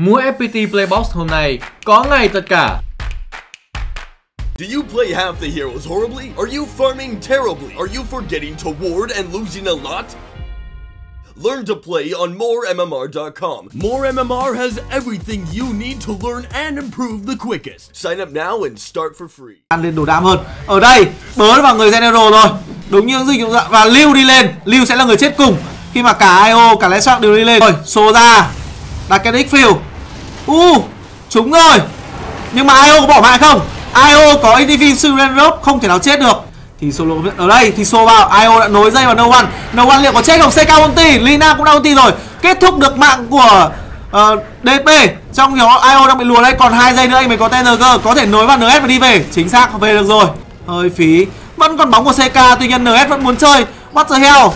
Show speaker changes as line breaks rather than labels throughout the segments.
Mua FPT Playbox hôm nay, có ngày tất cả.
Do you play half the heroes horribly? Are you farming terribly? Are you forgetting to ward and losing a lot? Learn to play on moremmr.com. More MMR has everything you need to learn and improve the quickest. Sign up now and start for free.
ăn lên đồ đam hơn ở đây bớ vào người general rồi đúng như dịch dụng và lưu đi lên lưu sẽ là người chết cùng khi mà cả io cả lẽ đều đi lên rồi xô ra đặt cái x field u trúng rồi. Nhưng mà io có bỏ mạng không? Io có adv Syrian không thể nào chết được. Thì solo ở đây thì xô vào io đã nối dây vào no one. No one liệu có chết không? Ck ulti lina cũng đã ulti rồi. Kết thúc được mạng của ờ, uh, dp trong khi đó io đang bị lùa đây còn hai giây nữa anh mới có tng có thể nối vào ns và đi về. Chính xác về được rồi. Hơi phí. Vẫn còn bóng của ck tuy nhiên ns vẫn muốn chơi. What the hell?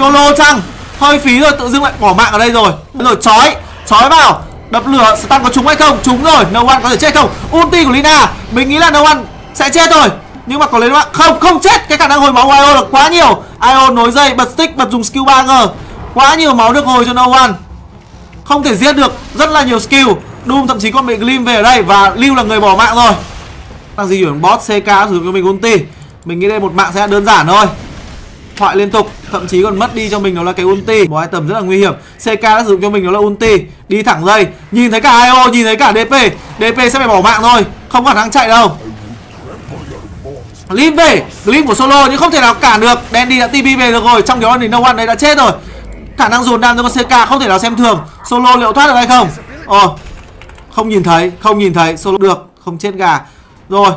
Yolo chăng? Hơi phí rồi tự dưng lại bỏ mạng ở đây rồi. Rồi chói. Chói vào đập lửa, stun có trúng hay không? Trúng rồi. No one có thể chết không? Ulti của lina. Mình nghĩ là no one sẽ chết rồi nhưng mà có lấy bạn không không chết. Cái khả năng hồi máu của io là quá nhiều. Io nối dây, bật stick, bật dùng skill 3g quá nhiều máu được hồi cho no one. Không thể giết được rất là nhiều skill. Doom thậm chí còn bị glim về ở đây và lưu là người bỏ mạng rồi. Đang di chuyển boss ck sử dụng cho mình ulti. Mình nghĩ đây một mạng sẽ đơn giản thôi thoại liên tục, thậm chí còn mất đi cho mình đó là cái ulti. Một item rất là nguy hiểm. Ck đã sử dụng cho mình đó là ulti. Đi thẳng dây. Nhìn thấy cả io nhìn thấy cả dp dp sẽ phải bỏ mạng thôi. Không có khả năng chạy đâu. Lim về. Lim của solo nhưng không thể nào cản được. Dandy đã TP về được rồi. Trong đó thì no one đấy đã chết rồi. Khả năng dồn đam cho con CK không thể nào xem thường. Solo liệu thoát được hay không? Ồ. Không nhìn thấy, Không nhìn thấy. Solo được. Không chết gà. Rồi.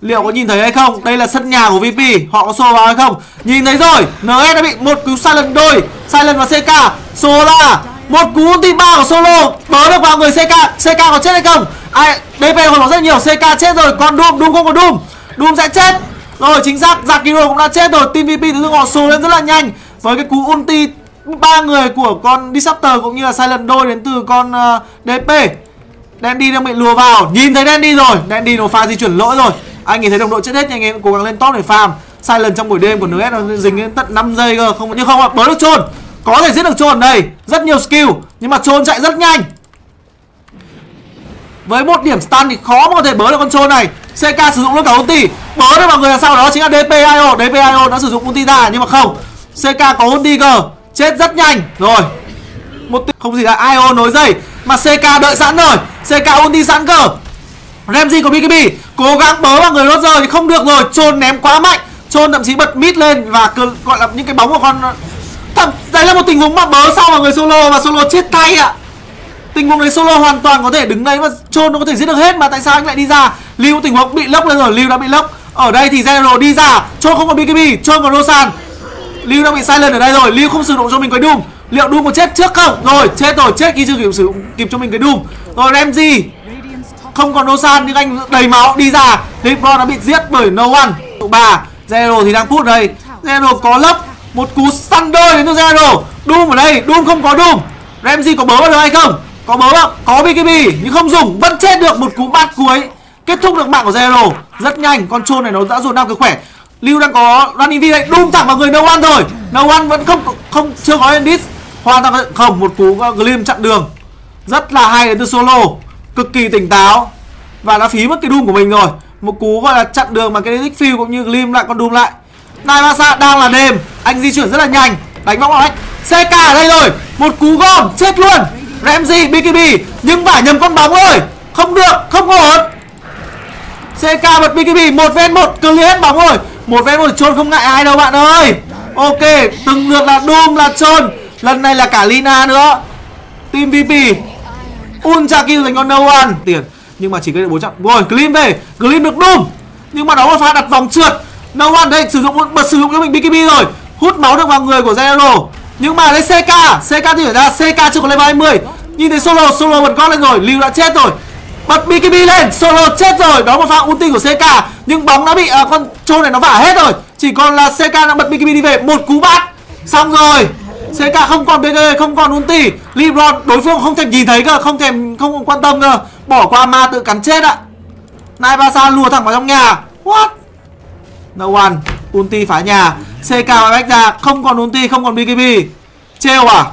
Liệu có nhìn thấy hay không? Đây là sân nhà của VP Họ có xô vào hay không? Nhìn thấy rồi. NS đã bị một cú silent đôi. Silent và CK Sola Một cú ulti ba của solo. Bớ được vào người CK CK có chết hay không? Ai DP hồi có rất nhiều. CK chết rồi. Còn Doom Doom không có Doom. Doom sẽ chết. Rồi chính xác Zakiro cũng đã chết rồi. Team VP tự dưng họ xô lên rất là nhanh. Với cái cú ulti ba người của con Disruptor cũng như là Silent đôi đến từ con ờ, uh, DP Dandy đang bị lùa vào. Nhìn thấy Dandy rồi. Dandy nó pha di chuyển lỗi rồi. Anh nhìn thấy đồng đội chết hết nhưng anh em cố gắng lên top để farm. Sai lần trong buổi đêm của NS nó dính đến tận 5 giây cơ. Không, Nhưng không ạ, bớ được trôn Có thể giết được trôn đây, Rất nhiều skill, Nhưng mà trôn chạy rất nhanh. Với một điểm stun thì khó mà có thể bớ được con trôn này. CK sử dụng luôn cả ulti. Bớ được mọi người là sau đó chính là DPIO DPIO đã sử dụng ulti ra, nhưng mà không. CK có ulti cơ, Chết rất nhanh. Rồi. Một Không gì là IO nối dây, Mà CK đợi sẵn rồi. CK ulti sẵn cơ. Ramsey của BKB Cố gắng bớ vào người lốt giờ thì không được rồi. Trôn ném quá mạnh. Trôn thậm chí bật mid lên Và gọi là những cái bóng của con Thậm, Đây là một tình huống mà bớ sau vào người solo Và solo chết tay ạ. À. Tình huống đấy solo hoàn toàn có thể đứng đấy mà Trôn nó có thể giết được hết Mà tại sao anh lại đi ra? Lưu tình huống bị lốc lên rồi. Lưu đã bị lốc. Ở đây thì General đi ra. Trôn không có BKB Trôn có Rosan. Lưu đã bị silent ở đây rồi. Lưu không sử dụng cho mình cái Doom Liệu Doom có chết trước không? Rồi chết rồi. Chết khi chưa kịp sử dụng kịp cho mình cái Doom Rồi Ramsey. Không còn Dosan nhưng anh đầy máu đi ra. Lebron đã bị giết bởi No One. Tụ bà Zero thì đang put đây. Zero có lấp Một cú săn đôi đến từ Zero. Doom ở đây, Doom không có Doom. Ramsey có bớ vào được hay không? Có bớ không Có BKB nhưng không dùng. Vẫn chết được một cú bát cuối. Kết thúc được mạng của Zero. Rất nhanh, Con trôn này nó đã dồn năm cực khỏe. Lưu đang có running V đây. Đung thẳng vào người No One rồi No One vẫn không không chưa có Endis hoàn toàn không, một cú Glim chặn đường. Rất là hay đến từ solo cực kỳ tỉnh táo. Và đã phí mất cái Doom của mình rồi. Một cú gọi là chặn đường mà cái Field cũng như Glim lại con Doom lại. Nai Naivasa đang là đêm anh di chuyển rất là nhanh. Đánh bóng vào anh CK ở đây rồi. Một cú gom, chết luôn. Ramsey BKB nhưng phải nhầm con bóng rồi. Không được, không ổn. CK bật BKB một ven một clear hết bóng rồi. Một ven một chôn không ngại ai đâu bạn ơi. Ok, từng lượt là doom, là chôn. Lần này là cả lina nữa. Team vp ultra kill dành cho no one. Tiền. Nhưng mà chỉ có được 400 rồi glim về. Glim được doom nhưng mà đó là pha đặt vòng trượt. No one đây sử dụng bật sử dụng cho mình bkb rồi. Hút máu được vào người của zero. Nhưng mà đây ck ck thì phải ra. Ck chưa có level 20 nhìn thấy solo solo bật con lên rồi. Lưu đã chết rồi. Bật BKB lên. Solo chết rồi. Đó một pha ulti của CK nhưng bóng đã bị à, con trôn này nó vả hết rồi. Chỉ còn là CK đang bật BKB đi về. Một cú bắt xong rồi. CK không còn BKB không còn ulti Lebron, đối phương không thèm nhìn thấy cơ, không thèm, không quan tâm cơ. Bỏ qua ma tự cắn chết ạ. Nai Basa lùa thẳng vào trong nhà. What? No one. Ulti phá nhà. CK và bách ra không còn ulti không còn BKB trêu à?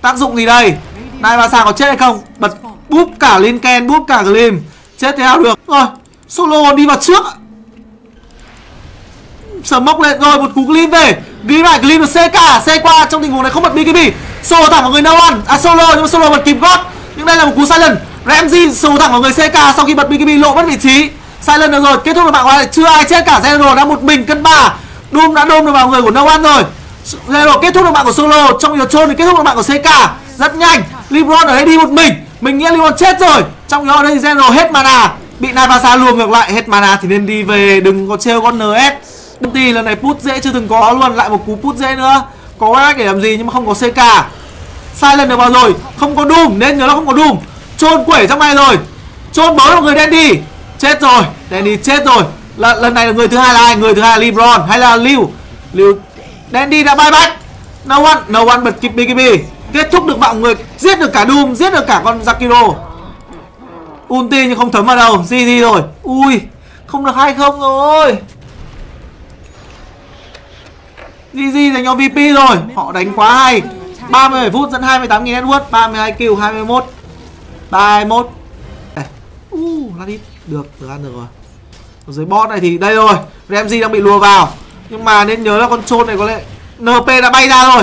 Tác dụng gì đây? Nai Basa có chết hay không? Bật búp cả Linken búp cả Glim chết thế nào được? Rồi, solo đi vào trước sờ mốc lên rồi một cú clean về. Ghi lại clean được CK, cả qua trong tình huống này không bật BKB. Solo thẳng vào người No à solo nhưng mà solo bật kịp gót nhưng đây là một cú sai lần. Ramsey solo thẳng vào người CK sau khi bật BKB lộ mất vị trí. Sai được rồi. Kết thúc được bạn lại. Chưa ai chết cả. Zero đã một mình cân ba. Doom đã đôm được vào người của Noan rồi. Zero kết thúc được bạn của solo. Trong giờ trôn thì kết thúc được bạn của CK rất nhanh. Lebron ở đây đi một mình. Mình nghĩ Lebron chết rồi. Trong đó đây Zero hết mana. Bị Navasa luồng ngược lại. Hết mana thì nên đi về. Đừng có trêu con NS công ty lần này put dễ chưa từng có, luôn lại một cú put dễ nữa. Có cách để làm gì nhưng mà không có CK sai lần được vào rồi, không có Doom, nên nhớ là không có Doom. Chôn quẩy trong này rồi. Chôn bớ một người Dandy. Chết rồi, Dandy chết rồi. L, lần này là người thứ hai là ai? Người thứ hai là Lebron hay là Liu Liu Dandy đã bye back no one no one bật kịp BKB kết thúc được vọng người, giết được cả Doom, giết được cả con Zakiro. Ulti nhưng không thấm vào đâu GG rồi ui, không được hay không rồi? GG dành cho VP rồi. Họ đánh quá hay. 37 phút dẫn 28.000 Edward 32 kill 21 31 Uh, lát ít Được, được ăn được rồi. Ở dưới bot này thì đây rồi. Ramsey đang bị lùa vào. Nhưng mà nên nhớ là con trôn này có lẽ NP đã bay ra rồi.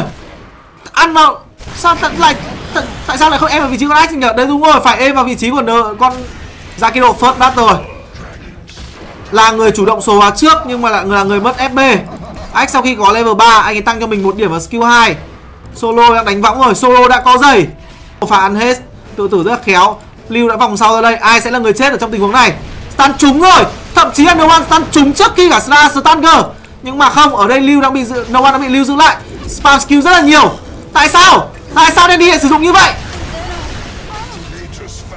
Ăn vào. Sao tận lại tận, Tại sao lại không em vào vị trí con Axe nhỉ? Đây đúng rồi Phải em vào vị trí của N, con Zakiro first battle rồi. Là người chủ động số hóa trước Nhưng mà lại là người mất FB Ách, sau khi có level 3 Anh ấy tăng cho mình một điểm vào skill 2 Solo đang đánh võng rồi, Solo đã có giày. Phá ăn hết. Tự tử rất là khéo. Lưu đã vòng sau ra đây, Ai sẽ là người chết ở trong tình huống này? Stun trúng rồi. Thậm chí là Noan stun trúng trước khi cả Sla stun Nhưng mà không, Ở đây Lưu đang bị giữ No đã bị Lưu giữ lại. Spam skill rất là nhiều. Tại sao? Tại sao Dandy lại sử dụng như vậy?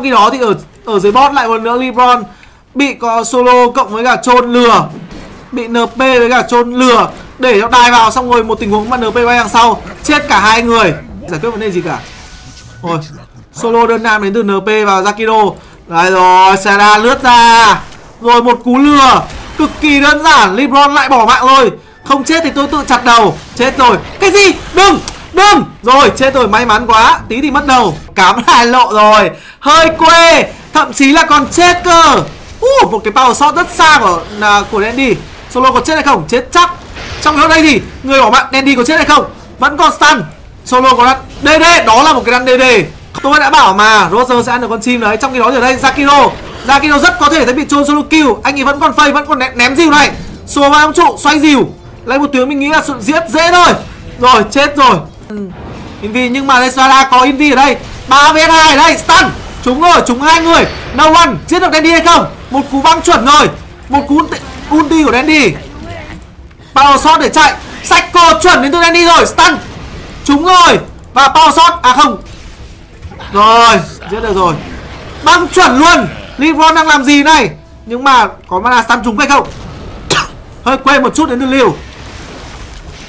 Khi đó thì ở ở dưới bot lại một nữa Lebron Bị có solo cộng với cả trôn lừa. Bị NP với cả trôn lừa để cho đai vào xong rồi một tình huống mà NP bay đằng sau. Chết cả hai người. Giải quyết vấn đề gì cả? Rồi solo đơn nam đến từ NP vào Zakido. Đấy rồi Sera lướt ra. Rồi một cú lừa. Cực kỳ đơn giản Lebron lại bỏ mạng rồi. Không chết thì tôi tự chặt đầu. Chết rồi. Cái gì? Đừng! Đừng! Rồi chết rồi may mắn quá. Tí thì mất đầu. Cám hai lộ rồi. Hơi quê thậm chí là còn chết cơ. Uh, một cái power shot rất xa của uh, của Dandy solo có chết hay không? Chết chắc trong đó đây thì người bỏ mạng Dandy có chết hay không? Vẫn còn stun. Solo có đạn DD đó là một cái đạn DD tôi đã bảo mà Roger sẽ ăn được con chim đấy. Trong khi đó ở đây Zakiro. Zakiro rất có thể sẽ bị trôn solo kill. Anh ấy vẫn còn phây vẫn còn ném, ném dìu này. Xô vào trụ xoay dìu. Lấy một tiếng mình nghĩ là sự giết dễ thôi. Rồi chết rồi. Ừ. Invi nhưng mà đây Sara có Invi ở đây. 3 vs 2 đây stun. Chúng rồi chúng hai người. No one giết được Dandy hay không? Một cú băng chuẩn rồi. Một cú ulti của Dandy. Power shot để chạy. Psycho chuẩn đến từ Danny rồi Stun. Trúng rồi. Và power shot À không. Rồi Giết được rồi. Băng chuẩn luôn. Lebron đang làm gì này? Nhưng mà có mana stun trúng hay không? Hơi quên một chút đến từ Liu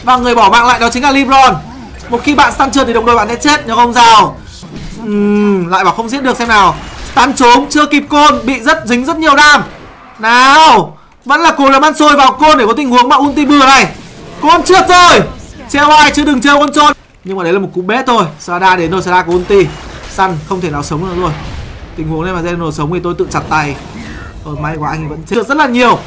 Và người bỏ mạng lại đó chính là Lebron Một khi bạn stun trượt thì đồng đội bạn sẽ chết Nhưng không sao uhm, Lại bảo không giết được xem nào. Stun trốn chưa kịp côn Bị rất dính rất nhiều đam. Nào vẫn là cố làm ăn sôi vào côn để có tình huống mà ulti bừa này. Côn trượt rồi Treo ai chứ đừng treo con trôn. Nhưng mà đấy là một cú bét thôi. Sada đến rồi Sada có ulti. Săn, không thể nào sống được rồi Tình huống này mà Zeno sống thì tôi tự chặt tay. Ờ may quá, anh vẫn trượt rất là nhiều.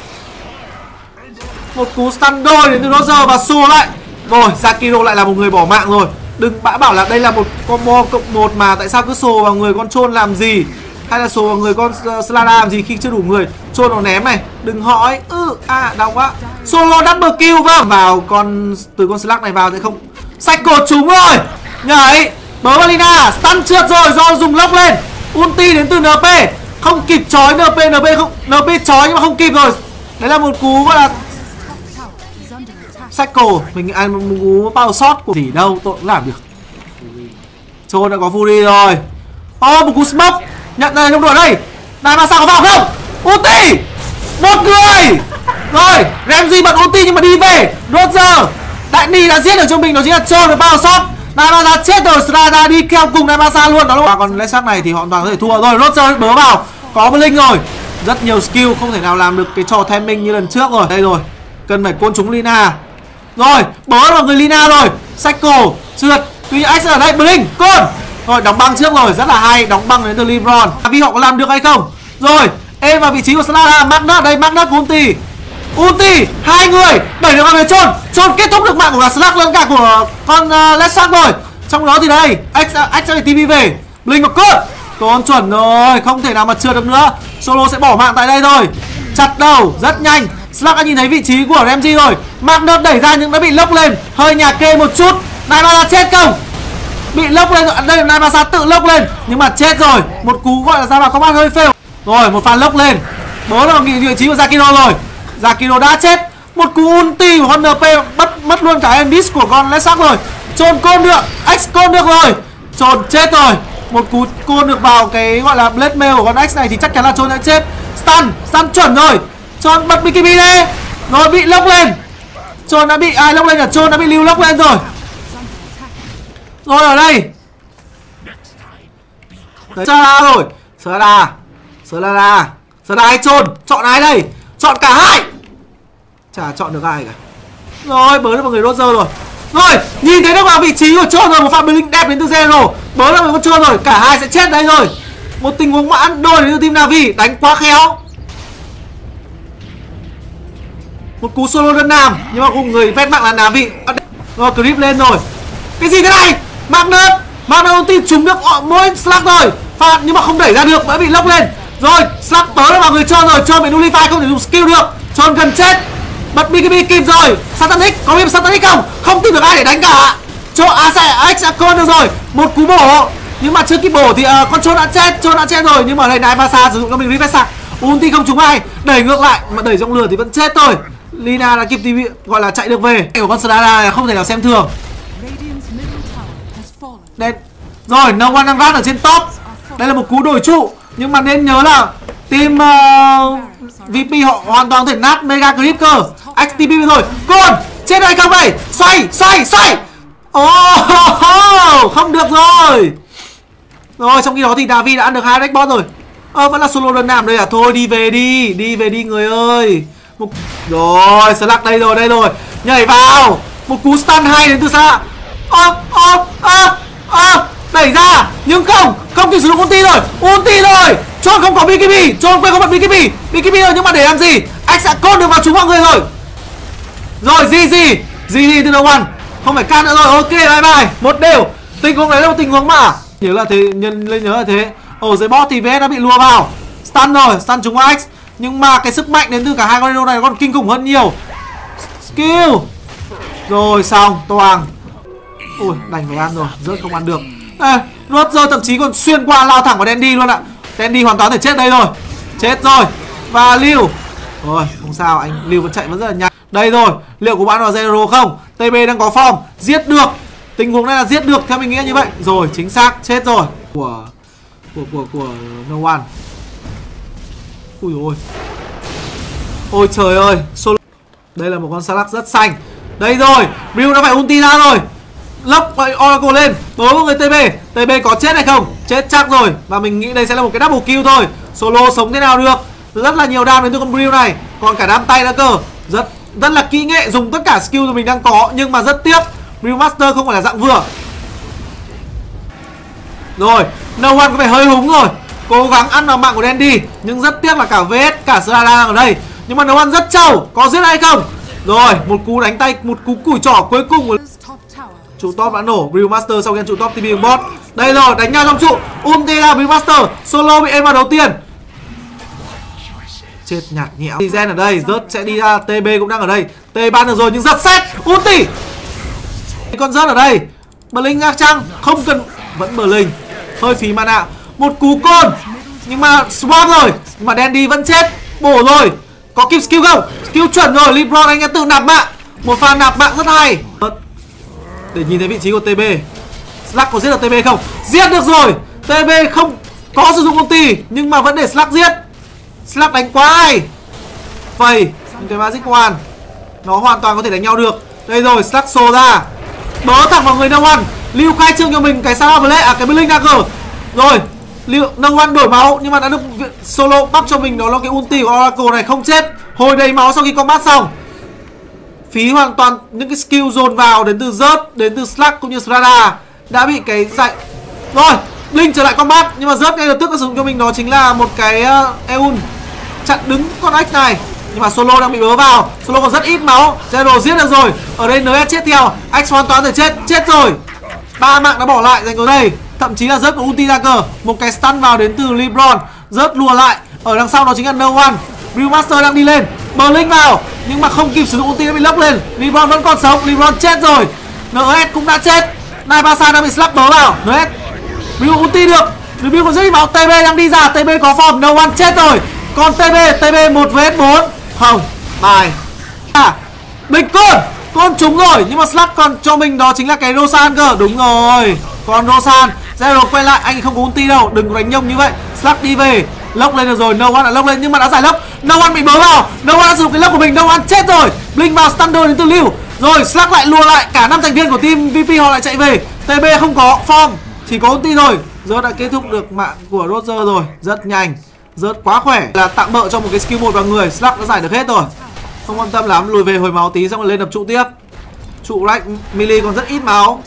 Một cú stun đôi đến từ Roger và xô lại. Rồi Zakiro lại là một người bỏ mạng rồi. Đừng bã bảo là đây là một combo cộng một mà tại sao cứ sồ vào người con trôn làm gì? Hay là số vào người con ờ, Slada làm gì khi chưa đủ người? Trôn nó ném này, Đừng hỏi. Ừ à đau quá. Solo double kill vâng. Vào con, Từ con slug này vào sẽ không. Sạch cột chúng rồi. Nhảy. Bớ Valina Stun trượt rồi, do dùng lốc lên. Ulti đến từ NP Không kịp chói NP NP không NP chói nhưng mà không kịp rồi. Đấy là một cú gọi là sạch cổ. Mình ăn một cú power shot của gì đâu, tôi cũng làm được. Trôn đã có Fury rồi. Oh một cú smoke nhận đây trong đội đây. Này mà sao có vào không? Ulti một người! Rồi ramsey bật ulti nhưng mà đi về. Roger đại ni đã giết được cho mình đó chính là john với bao shot Namasa chết rồi, Strada đi theo cùng Namasa luôn. Đó lúc còn lấy sắc này thì hoàn toàn có thể thua. Rồi, Roger bớ vào, có Blink rồi, rất nhiều skill không thể nào làm được cái trò timing như lần trước rồi, đây rồi, cần phải côn trúng Lina, rồi bớ vào người Lina rồi, Cycle trượt, tuy nhiên X ở đây Blink, côn, rồi đóng băng trước rồi rất là hay. Đóng băng đến từ Lebron. Vì họ có làm được hay không? Rồi em vào vị trí của Slada Magnus. Đây Magnus của ulti ulti hai người đẩy được vào về trôn trôn kết thúc được mạng của Slack lẫn cả của con ờ, uh, Lexus rồi. Trong đó thì đây X X sẽ TV về Blink một cốt Tốn chuẩn rồi Không thể nào mà chưa được nữa. Solo sẽ bỏ mạng tại đây thôi. Chặt đầu Rất nhanh. Slack đã nhìn thấy vị trí của Ramsey rồi. Magnus đẩy ra nhưng đã bị lốc lên. Hơi nhà kê một chút. Này là chết không? Bị lốc lên rồi Đây này mà tự lốc lên, Nhưng mà chết rồi. Một cú gọi là ra vào có bạn hơi fail Rồi, một pha lốc lên. Bố là vị trí của Zakiro rồi. Zakiro đã chết. Một cú ulti của con NP bắt mất luôn cả Endis của con Lexus rồi. Trôn côn được, X côn được rồi. Trôn chết rồi. Một cú côn được vào cái gọi là blade mail của con X này thì chắc chắn là trôn đã chết. Stun stun chuẩn rồi. Trôn bật Bikini đi. Rồi bị lốc lên. Trôn đã bị ai lốc lên là trôn đã bị lưu lốc lên rồi rồi ở đây. Sada rồi? Sada Sada Sada hay trôn chọn ai đây? Chọn cả hai. Chả chọn được ai cả. Rồi, bớ được một người Roger rồi. Rồi, nhìn thấy nó vào vị trí của trôn rồi, một pha blink đẹp đến từ zero bớ là một con trôn rồi, cả hai sẽ chết đây rồi. Một tình huống mà ăn đôi đến từ team navi, đánh quá khéo. Một cú solo đơn nam, nhưng mà cùng người vét mạng là navi. Rồi clip lên rồi. Cái gì thế này? Magnus magnus ulti trúng được mỗi slack rồi. Pha nhưng mà không đẩy ra được bởi bị lốc lên. Rồi slack bớ vào người trôn rồi. Trôn bị nullify không thể dùng skill được. Trôn gần chết. Bật BKB kịp rồi. Satanic có biết Satanic không? Không tìm được ai để đánh cả. Chỗ à sẽ X con được rồi. Một cú bổ. Nhưng mà chưa kịp bổ thì uh, con trôn đã chết. Trôn đã chết rồi. Nhưng mà đây này Masa sử dụng cho mình Rivesa ulti không trúng ai. Đẩy ngược lại mà đẩy trong lửa thì vẫn chết thôi. Lina đã kịp TV gọi là chạy được về. Của con Sadara không thể nào xem thường đây rồi no one đang ở trên top. Đây là một cú đổi trụ nhưng mà nên nhớ là team ờ, uh, VP họ hoàn toàn thể nát Mega Grip cơ. XTP rồi. Còn Chết hay không đây Xoay xoay xoay. Oh Không được rồi. Rồi trong khi đó thì Davi đã ăn được hai deckbot rồi. Ơ à, vẫn là solo đơn nam đây à? Thôi đi về đi. Đi về đi người ơi. Một... Rồi Slack đây rồi đây rồi. Nhảy vào. Một cú stun hay đến từ xa Ơ ơ ơ ơ Đẩy ra. Nhưng không Không kịp sử dụng ulti rồi. Ulti rồi. Chôn không có BKB. Chôn quên không bật BKB. BKB rồi nhưng mà để làm gì? Anh sẽ côn được vào chúng mọi người rồi Rồi gì gì, gì gì từ đầu ăn Không phải can nữa rồi. Ok bye bye. Một đều. Tình huống đấy là một tình huống mà. Nhớ là thế nhân lên nhớ là thế. Ở dưới bot thì VS đã bị lùa vào. Stun rồi Stun chúng X Nhưng mà cái sức mạnh đến từ cả hai con hero này còn kinh khủng hơn nhiều. Skill. Rồi xong. Toàn. Ui đành phải ăn rồi Rớt không ăn được. Ê rơi thậm chí còn xuyên qua lao thẳng vào Dandy luôn ạ. Dandy hoàn toàn thể chết đây rồi. Chết rồi. Và liu, Rồi không sao anh liu vẫn chạy vẫn rất là nhanh. Đây rồi Liệu của bạn là Zero không? TB đang có form Giết được. Tình huống này là giết được theo mình nghĩ như vậy. Rồi chính xác chết rồi. Của Của của của No One. Ui ôi. Ôi trời ơi Solo. Đây là một con Salak rất xanh. Đây rồi Ryu đã phải ulti ra rồi lốc Oracle lên. Đối với người TB TB có chết hay không? Chết chắc rồi. Và mình nghĩ đây sẽ là một cái double kill thôi. Solo sống thế nào được? Rất là nhiều đam đến từ con Brew này. Còn cả đám tay nữa cơ. Rất rất là kỹ nghệ Dùng tất cả skill mà mình đang có, Nhưng mà rất tiếc, Brew Master không phải là dạng vừa. Rồi, No One có vẻ hơi húng rồi. Cố gắng ăn vào mạng của Dandy, Nhưng rất tiếc là cả VS cả Strada ở đây. Nhưng mà No One rất trâu. Có giết hay không? Rồi, một cú đánh tay, Một cú củi trỏ cuối cùng của trụ top đã nổ Brewmaster sau khi trụ top TP bot đây rồi, đánh nhau trong trụ. Ulti Brewmaster solo bị em vào đầu tiên. Chết nhạt nhẽo. Gen ở đây, rớt sẽ đi ra TB cũng đang ở đây. T ban được rồi, nhưng giật xét ulti con rớt ở đây. Blink ra chăng không cần, vẫn Blink hơi phí mana. Một cú côn, nhưng mà swap rồi. Nhưng mà Dandy vẫn chết, bổ rồi. Có kịp skill không? Skill chuẩn rồi, Lebron anh đã tự nạp mạng. Một pha nạp mạng rất hay để nhìn thấy vị trí của TB Slack có giết được TB không? Giết được rồi! TB không có sử dụng ulti, Nhưng mà vẫn để Slack giết. Slack đánh quá ai? Phầy cái Magic Wand Nó hoàn toàn có thể đánh nhau được. Đây rồi, Slack xô ra. Bớ thẳng vào người No One Lưu khai trương cho mình cái sao Blade À cái Blink Dagger. Rồi Lưu No One đổi máu, Nhưng mà đã được solo bắp cho mình Đó là cái ulti của Oracle này không chết. Hồi đầy máu sau khi combat xong phí hoàn toàn những cái skill dồn vào đến từ rớt đến từ slack cũng như strada đã bị cái dạy. Rồi linh trở lại combat nhưng mà rớt ngay lập tức đã sử dụng cho mình đó chính là một cái uh, eun. Chặn đứng con ếch này nhưng mà solo đang bị bớ vào. Solo còn rất ít máu general giết được rồi. Ở đây ns chết theo ếch hoàn toàn thể chết chết rồi. Ba mạng đã bỏ lại dành ở đây. Thậm chí là rớt của ulti ra cờ một cái stun vào đến từ lebron. Rớt lùa lại. Ở đằng sau đó chính là no one. Brewmaster đang đi lên. Blink vào, nhưng mà không kịp sử dụng ulti đã bị lốc lên. Lebron vẫn còn sống lebron chết rồi. Ns cũng đã chết. Nai basa đang bị slap bớ vào. Ns Brew ulti được. Brew còn rất đi vào TB đang đi ra. TB có form. No one chết rồi. Còn TB TB 1 vs 4 không. Bài à bình côn. Côn trúng rồi, nhưng mà slap còn cho mình đó chính là cái Rosan cơ. Đúng rồi. Còn Rosan. Zero quay lại. Anh không có ulti đâu. Đừng đánh nhông như vậy. Slap đi về lốc lên được rồi, no one đã lốc lên nhưng mà đã giải lốc. No one bị bớ vào. No one đã sử dụng cái lốc của mình, no one chết rồi. Blink vào standard đến từ lưu rồi, Slack lại lùa lại. Cả năm thành viên của team VP họ lại chạy về. TB không có form chỉ có ulti rồi giờ đã kết thúc được mạng của Roger rồi. Rất nhanh, rớt quá khỏe. Là tạm bợ cho một cái skill một vào người, Slack đã giải được hết rồi. Không quan tâm lắm, lùi về hồi máu tí xong rồi lên đập trụ tiếp. Trụ rách melee còn rất ít máu.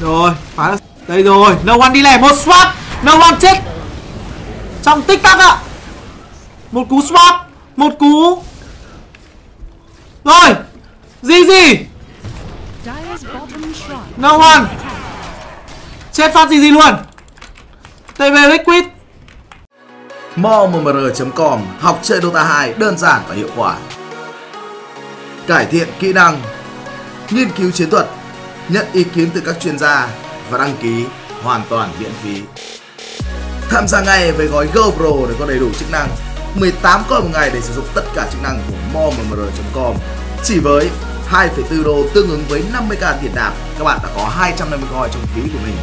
Rồi phá được. Đây rồi no one đi lẻ một swap. No one chết. Trong tích tắc ạ. Một cú swap một cú. Rồi gì gì? No one. Chết phát gì gì luôn. Tv liquid.
Mommr.com học chơi Dota 2 đơn giản và hiệu quả. Cải thiện kỹ năng, nghiên cứu chiến thuật, nhận ý kiến từ các chuyên gia và đăng ký hoàn toàn miễn phí. Tham gia ngay với gói GoPro để có đầy đủ chức năng 18 coin một ngày để sử dụng tất cả chức năng của mommr.com chỉ với 2,4 đô tương ứng với 50k tiền nạp các bạn đã có 250 coin trong ví của mình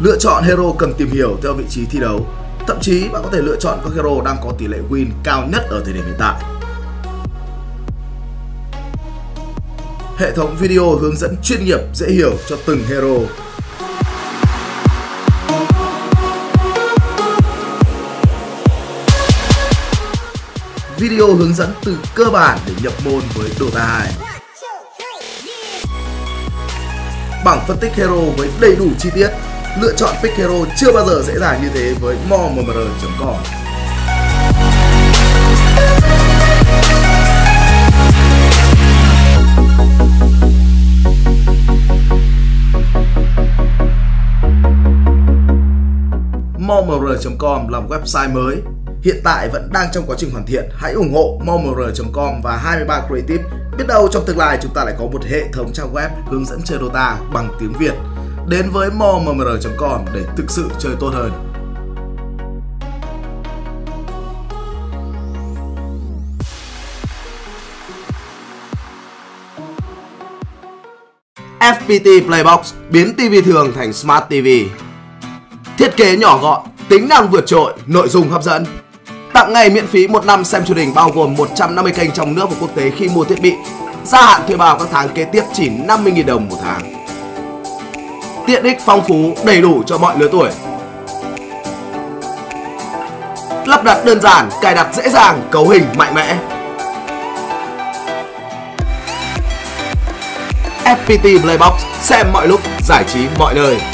Lựa chọn hero cần tìm hiểu theo vị trí thi đấu. Thậm chí bạn có thể lựa chọn các hero đang có tỷ lệ win cao nhất ở thời điểm hiện tại. Hệ thống video hướng dẫn chuyên nghiệp, dễ hiểu cho từng hero. Video hướng dẫn từ cơ bản để nhập môn với Dota 2. Bảng phân tích hero với đầy đủ chi tiết Lựa chọn pick hero chưa bao giờ dễ dàng như thế với momr.com. momr.com là một website mới hiện tại vẫn đang trong quá trình hoàn thiện. Hãy ủng hộ momr.com và 23 Creative. Biết đâu trong tương lai chúng ta lại có một hệ thống trang web hướng dẫn chơi Dota bằng tiếng Việt đến với momr.com để thực sự chơi tốt hơn. FPT Playbox biến TV thường thành Smart TV. Thiết kế nhỏ gọn, tính năng vượt trội, nội dung hấp dẫn. Tặng ngày miễn phí một năm xem truyền hình bao gồm 150 kênh trong nước và quốc tế khi mua thiết bị. Gia hạn thuê bao các tháng kế tiếp chỉ 50.000 đồng một tháng tiện ích phong phú, đầy đủ cho mọi lứa tuổi. Lắp đặt đơn giản, cài đặt dễ dàng, cấu hình mạnh mẽ. FPT Playbox xem mọi lúc, giải trí mọi nơi.